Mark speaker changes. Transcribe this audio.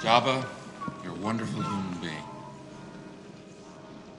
Speaker 1: Jabba, you're a wonderful human being.